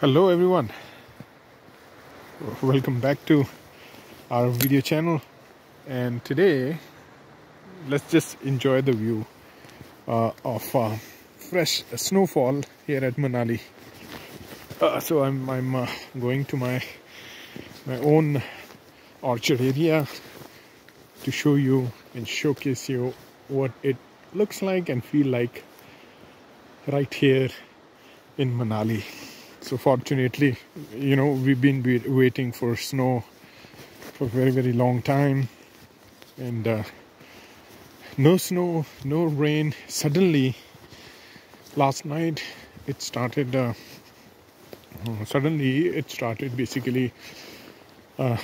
hello everyone. Welcome back to our video channel. And today let's just enjoy the view uh, of uh, fresh snowfall here at Manali. Uh, so I'm, I'm uh, going to my my own orchard area to show you and showcase you what it looks like and feel like right here in Manali so fortunately you know we've been waiting for snow for a very very long time. And uh, no snow no rain. Suddenly last night it started uh, suddenly it started basically uh,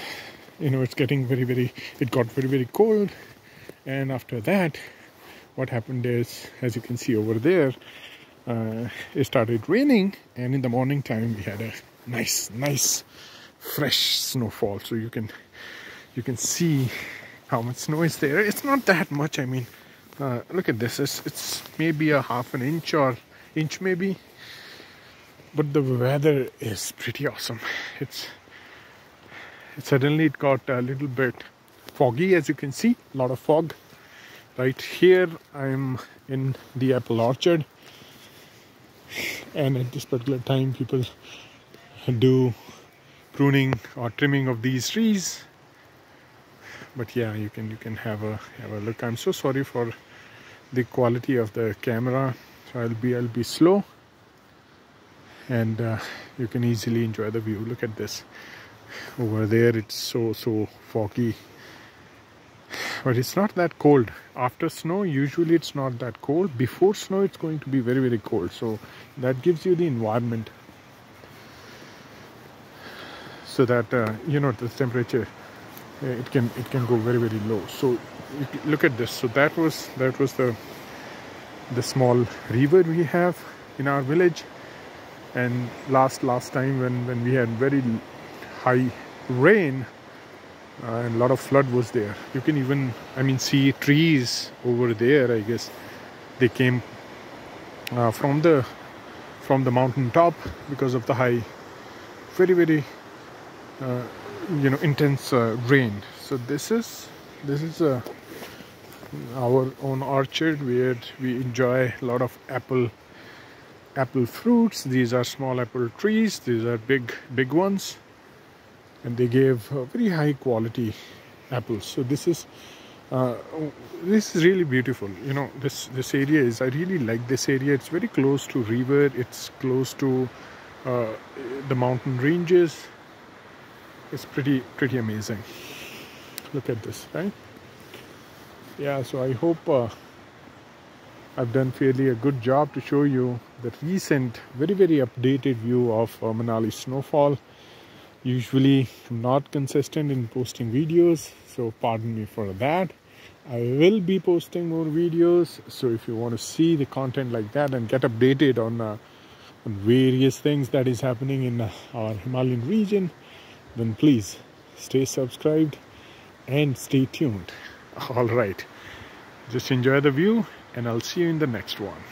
you know it's getting very very it got very very cold. And after that what happened is as you can see over there uh, it started raining and in the morning time we had a nice nice fresh snowfall. So you can you can see how much snow is there. It's not that much i mean uh, look at this. It's, it's maybe a half an inch or inch maybe. But the weather is pretty awesome. It's it suddenly it got a little bit foggy as you can see. A lot of fog. Right here i'm in the apple orchard and at this particular time people do pruning or trimming of these trees. But yeah you can you can have a have a look. I'm so sorry for the quality of the camera. So i'll be i'll be slow. And uh, you can easily enjoy the view. Look at this. Over there it's so so foggy but it's not that cold. After snow usually it's not that cold. Before snow it's going to be very very cold. So that gives you the environment. So that uh, you know the temperature uh, it can it can go very very low. So look at this so that was that was the the small river we have in our village. And last last time when when we had very high rain uh, and a lot of flood was there. You can even i mean see trees over there i guess. They came uh, from the from the mountain top because of the high very very uh, you know intense uh, rain. So this is this is uh, our own orchard where we enjoy a lot of apple apple fruits. These are small apple trees. These are big big ones and they gave very high quality apples. So this is uh, this is really beautiful. You know this this area is i really like this area. It's very close to river. It's close to uh, the mountain ranges. It's pretty pretty amazing. Look at this right? Yeah so i hope uh, i've done fairly a good job to show you the recent very very updated view of uh, manali snowfall usually not consistent in posting videos so pardon me for that. I will be posting more videos so if you want to see the content like that and get updated on, uh, on various things that is happening in uh, our himalayan region then please stay subscribed and stay tuned. All right. Just enjoy the view and i'll see you in the next one